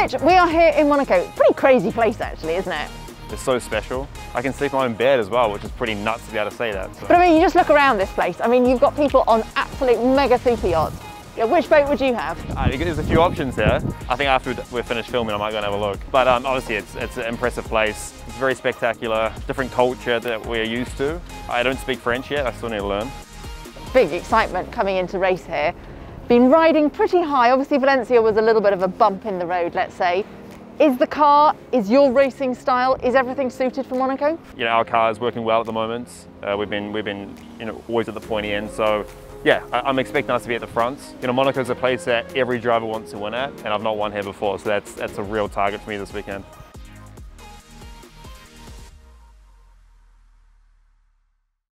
Mitch, we are here in Monaco. Pretty crazy place actually, isn't it? It's so special. I can sleep in my own bed as well, which is pretty nuts to be able to say that. So. But I mean, you just look around this place. I mean, you've got people on absolute mega super yachts. Yeah, which boat would you have? Uh, there's a few options here. I think after we're finished filming, I might go and have a look. But um, obviously, it's, it's an impressive place. It's very spectacular, different culture that we're used to. I don't speak French yet, I still need to learn. Big excitement coming into race here. Been riding pretty high. Obviously, Valencia was a little bit of a bump in the road, let's say. Is the car, is your racing style, is everything suited for Monaco? You know, our car is working well at the moment. Uh, we've been, we've been, you know, always at the pointy end. So, yeah, I, am expecting us to be at the front. You know, Monaco's a place that every driver wants to win at, and I've not won here before, so that's that's a real target for me this weekend.